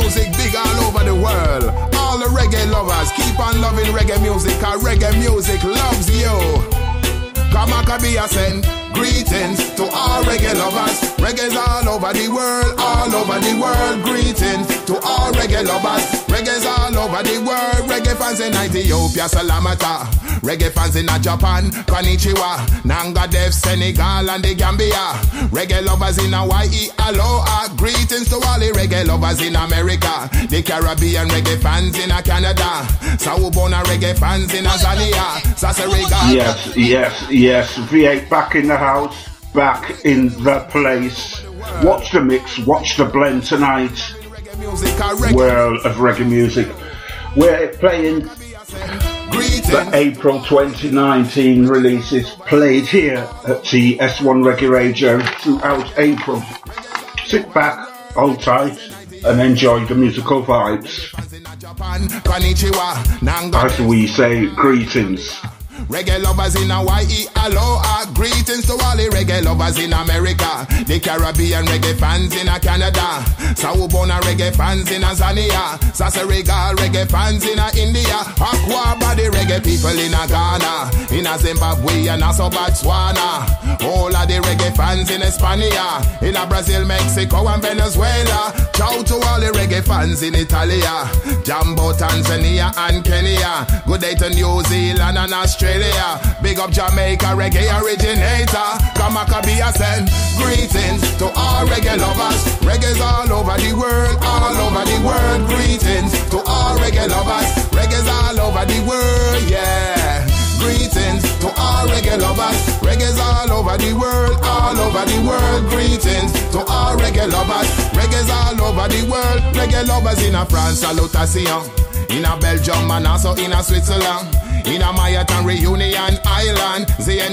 music big all over the world. All the reggae lovers keep on loving reggae music, cause reggae music loves you. Kamakabia send greetings to all reggae lovers. Reggae's all over the world, all over the world. Greetings to all reggae lovers. Reggae's all over the world. Reggae fans in Ethiopia, Salamata. Reggae fans in Japan, Konnichiwa, Nanga Dev, Senegal and the Gambia. Reggae lovers in Hawaii, aloha. Ah, greetings to all the reggae lovers in America. The Caribbean reggae fans in Canada. Sawubona reggae fans in Tanzania. Sasariga. Yes, yes, yes. V8 back in the house, back in the place. Watch the mix, watch the blend tonight. World of reggae music. We're playing the April 2019 releases played here at TS1 Reggae Radio throughout April. Sit back, hold tight, and enjoy the musical vibes. As we say, greetings. Reggae lovers in Hawaii, aloha. Greetings to all the reggae lovers in America. The Caribbean reggae fans in Canada. Sawubona reggae fans in Tanzania. Sasariga reggae fans in India. Aqua reggae people in Ghana. In Zimbabwe and also Botswana. All of the reggae fans in Hispania. In Brazil, Mexico and Venezuela. Ciao to all the reggae fans in Italia. Jambo, Tanzania and Kenya. Good day to New Zealand and Australia. Australia. Big up Jamaica reggae originator. Kamakabia send greetings to all reggae lovers. Reggae's all over the world, all over the world. Greetings to all reggae lovers. Over the world, yeah. Greetings to all reggae lovers. Reggae's all over the world, all over the world. Greetings to all reggae lovers. Reggae's all over the world. Reggae lovers in a France, salutation. In a Belgium and also in a Switzerland. In a Mayatan Reunion Island,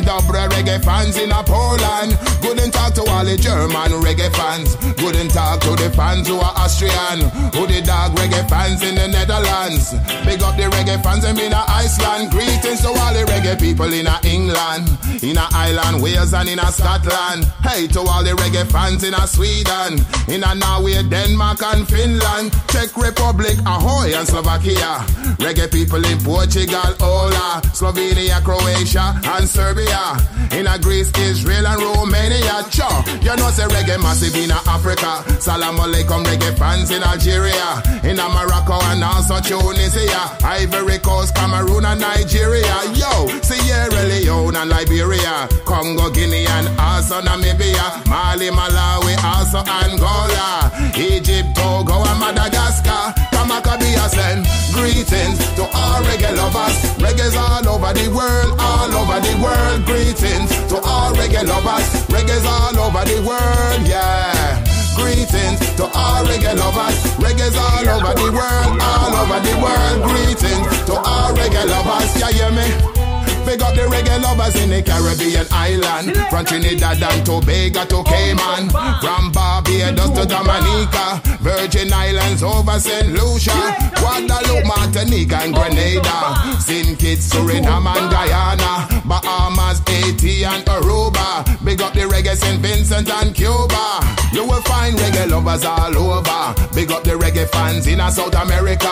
Dobre reggae fans in a Poland. Couldn't talk to all the German reggae fans. Couldn't talk to the fans who are Austrian. Who the dog reggae fans in the Netherlands. Big up the reggae fans in a Iceland. Greetings to all the reggae people in a England. In a Ireland, Wales and in a Scotland. Hey to all the reggae fans in a Sweden. In a Norway, Denmark and Finland. Czech Republic, Ahoy and Slovakia. Reggae people in Portugal, oh Angola, Slovenia, Croatia, and Serbia. In a Greece, Israel, and Romania. Cha, you know, say reggae massive in Africa. Salam alaikum, reggae fans in Algeria. In a Morocco and also Tunisia. Ivory Coast, Cameroon, and Nigeria. Yo, Sierra Leone and Liberia. Congo, Guinea, and also Namibia. Mali, Malawi, also Angola. Egypt, Togo, and Madagascar. Kamakabia send greetings to all reggae lovers. Reggae's all over the world, all over the world. Greetings to all reggae lovers. Reggae's all over the world, yeah. Greetings to all reggae lovers. Reggae's all over the world, all over the world. Greetings to all reggae lovers. Yeah, hear me? Big up the reggae lovers in the Caribbean island. From Trinidad and Tobago to Cayman. From Barbados to Dominica. Virgin Islands over St. Lucia. Guadeloupe, Martinique and Grenada. St. Kitts, Suriname and Guyana. Bahamas, Haiti and Aruba. Big up the reggae St. Vincent and Cuba. You will find reggae lovers all over. Big up the reggae fans in a South America.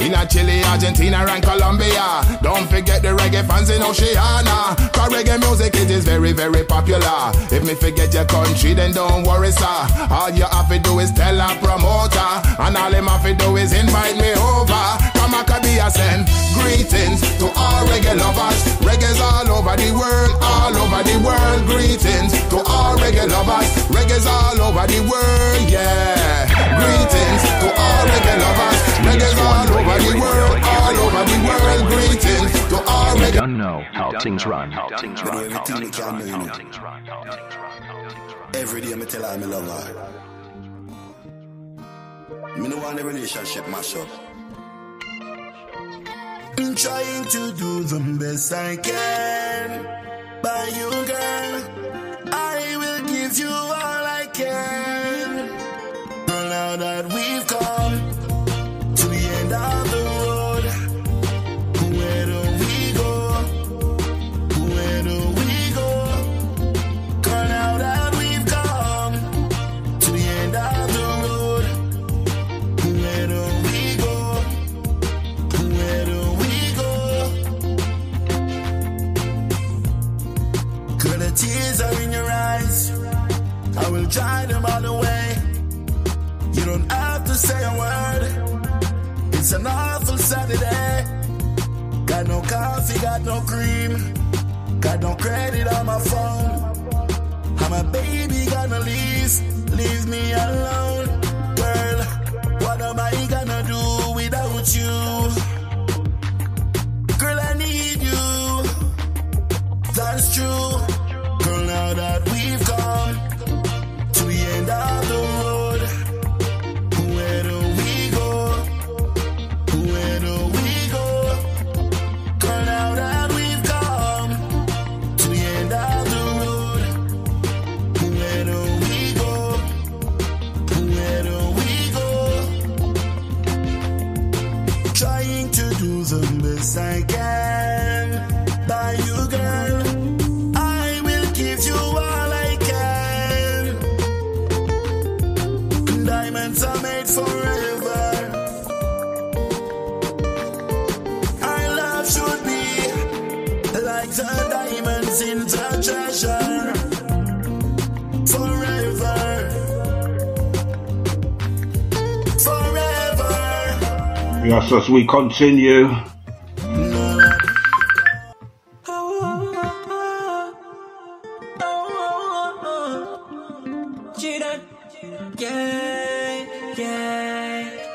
In a Chile, Argentina and Colombia. Don't forget the reggae fans in Oceania. Cause reggae music it is very, very popular. If me forget your country, then don't worry, sir. All you have to do is tell a promoter. And all him have to do is invite me over. Come Kamakabia send greetings to all reggae lovers. Reggae's all over the world, all over the things run. How things run. How things run. How things run. Every day, me tell her I love her. Me no want the relationship mash up. I'm trying to do the best I can by you, I will drive them all away. You don't have to say a word. It's an awful Saturday. Got no coffee, got no cream. Got no credit on my phone. I'm a baby, got no lease. Leave me alone. Girl, what am I gonna do without you? Do the best I can by you, girl. I will give you all I can. Diamonds are made forever. Our love should be like the diamonds in the treasure forever. Forever. Yes, as we continue.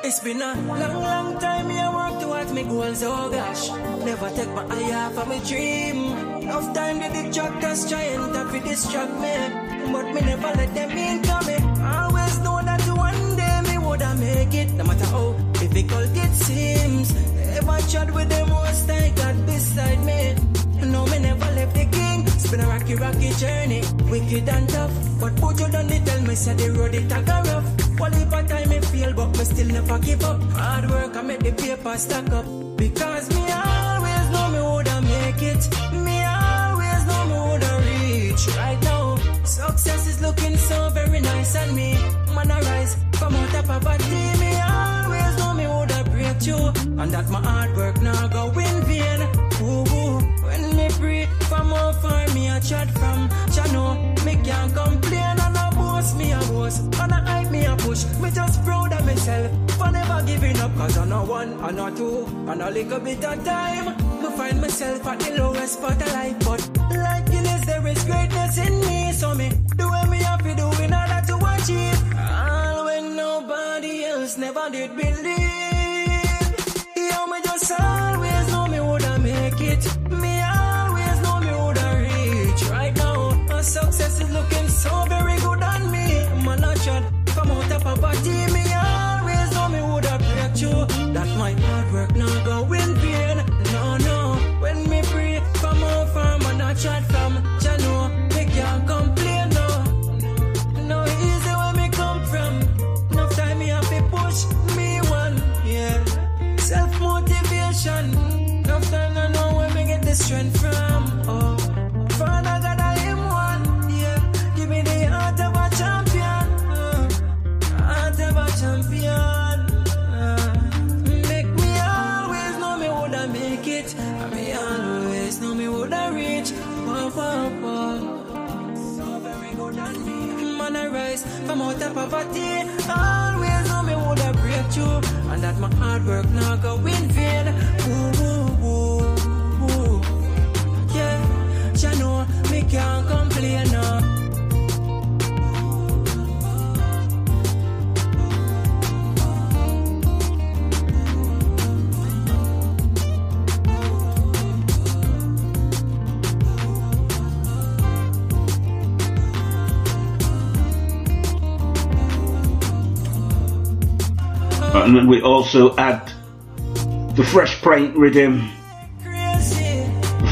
It's been a long, long time me I oh gosh. Never take my eye off of my dream. Time trying to distract me rocky, rocky journey, wicked and tough. But put you done, they tell me, say the road it a go rough. One heap of time me feel, but me still never give up. Hard work, I make the paper stack up. Because me always know me woulda make it. Me always know me woulda reach. right now. Success is looking so very nice on me. Man, I rise from out of poverty. Me always know me would have break through. And that my hard work now go in vain. How far me a chat from. Chano, me can't complain and I boast me a boast. And I hype me a push. Me just proud of myself. For never giving up. Cause I know one, I know two, and a little bit of time. Me find myself at the lowest part of life. But like there is greatness in me. So me do what me have to do in order to achieve. All when nobody else never did believe. Success is looking so very good on me. Man, I shot come out of poverty. Me reach. Whoa, whoa, whoa. So very good on me. Man, I rise from out of poverty. Always know me woulda break through. And that my hard work now go in vain. Ooh, ooh, ooh. I know me can't complain no. And then we also add the fresh paint rhythm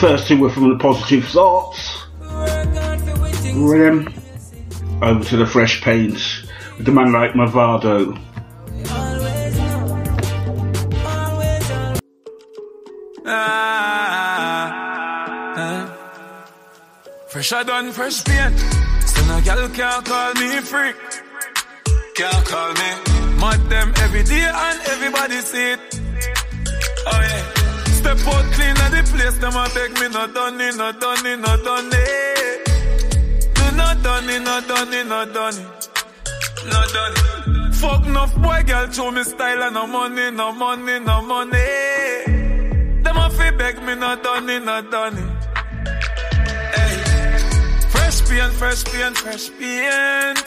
first two were from the positive thoughts. Rhythm. Over to the fresh paints with a man like Mavado. Fresh I done fresh paint. So no girl can't call me freak. Can't call me. Mad them every day and everybody see it. Oh yeah. Step out clean at the place, them a beg me no done it, no done it, no done it. not done it, not done it. Not done it. Fuck enough boy, girl, show me style and no money, no money, no money. Them a fi beg me, not done it, not done it. Hey. Fresh paint, fresh paint, fresh paint.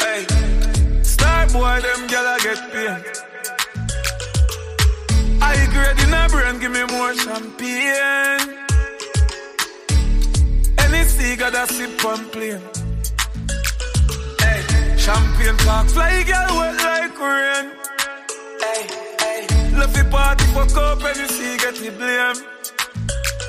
Hey. Star boy, them gyal a get paint. I grade in a brain, give me more champagne. Any got a sip on plane. Hey, champagne talk, fly girl wet like rain. Hey, hey, love the party, fuck up, any see get the blame.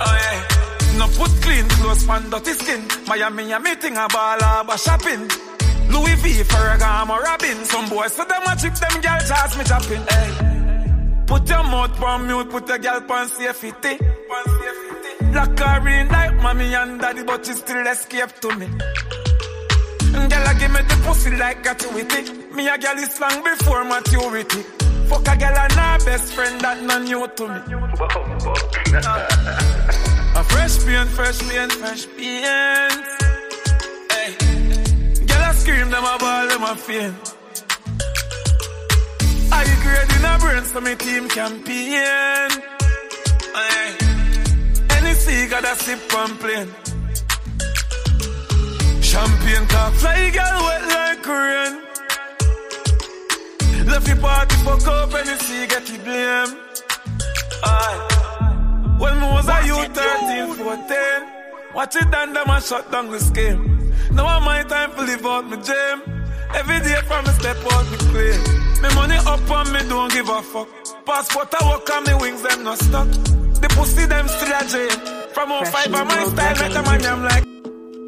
Oh yeah, no put clean clothes on dirty skin. Miami, a meeting a ball, a shopping. Louis V, Ferragamo, Robin. Some boys so them a chip, them girl charge me chopping. Hey. Put your mouth on mute, put your girl on safety. Lock her in like mommy and daddy, but she still escape to me. Girl, I give me the pussy like gratuity. Me a girl is long before maturity. Fuck a girl and her best friend that not new to me. a fresh paint, fresh paint, fresh paint. I scream them a ball, them a faint. I grade in a brain so me team campaign. Hey. Any got a sip on plane. Champagne car fly girl wet like rain. Left the party fuck up any see get the blame. Aye. When me was a youth 13, 14. Watch it and them a shut down the scheme. Now I my time to live out my dream. Every day from me step out me clean. Me money up on me don't give a fuck. Passport I walk on me wings them not stuck. The pussy them still a jail. From all five my style, make them and I'm like.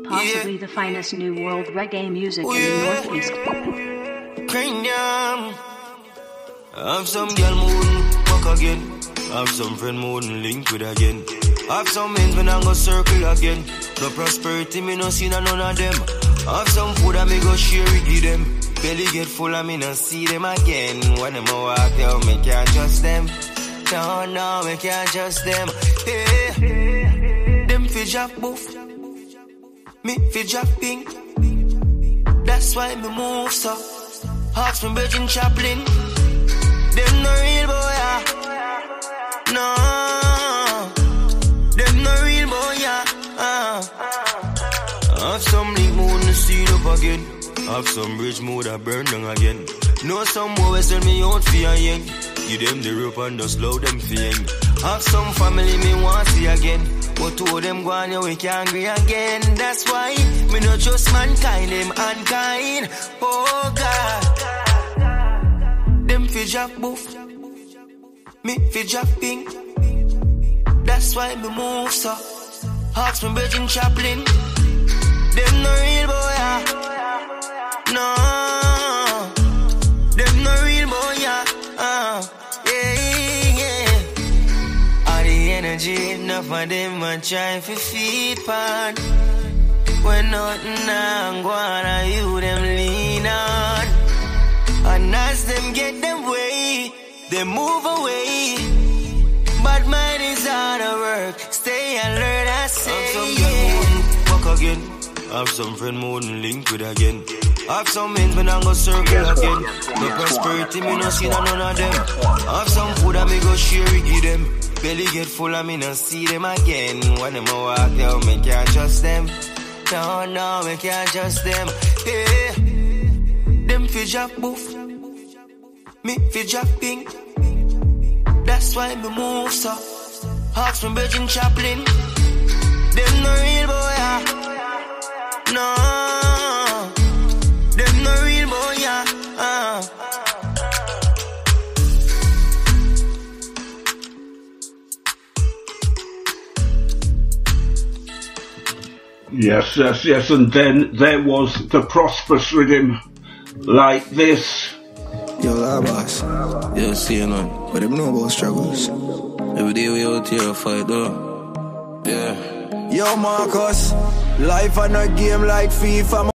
Possibly yeah. the finest new world reggae music oh, in the Northeast. Cranium. Have some girl moon, fuck again. Have some friend moon, link with again. I have some men when I go circle again. No prosperity, me no see none of them. Have some food, I me go share it with them. Belly get full, I me no see them again. When them walk out, me can't trust them. No, no, me can't trust them. Hey, them fi drop boof. Me fi drop pink. That's why me move so. Hawks from Virgin Chaplin. Them no real boy, yeah. No. Again. Have some rich mood that burn down again. Know some boys send me out for a yang. Give them the rope and just slow them feeling. Have some family me want see again. But two of them gone, yeah, we can't agree again. That's why me not trust mankind, them unkind. Oh God. Them fi drop boof. Me fi drop pink. That's why me move so. Hawks from Virgin Chaplin. Them no real. No. Them no real boy, yeah. Uh. energy, enough of them a try for feed pan. When nothing now go on, you them lean on. And as them get them way, they move away. But mine is out of work. Stay alert, I say. Have some yeah. fuck again. Have some friend more than link with again. Have some men when I go circle again. No prosperity, me no see none of them. Have some food I me go share it, give them. Belly get full of me, no see them again. When them walk out, me can't trust them. No, no, me can't trust them. Yeah. Them fi drop boof. Me fi drop pink. That's why me move so. Hawks from Virgin Chaplin. Them no real boy, yeah. No. Yes, yes, yes, and then there was the prosperous rhythm like this. Yo, la boss. Yo, see you none. But them know about struggles. Every day we out here fight though. Yeah. Yo, Marcus. Life on a game like FIFA.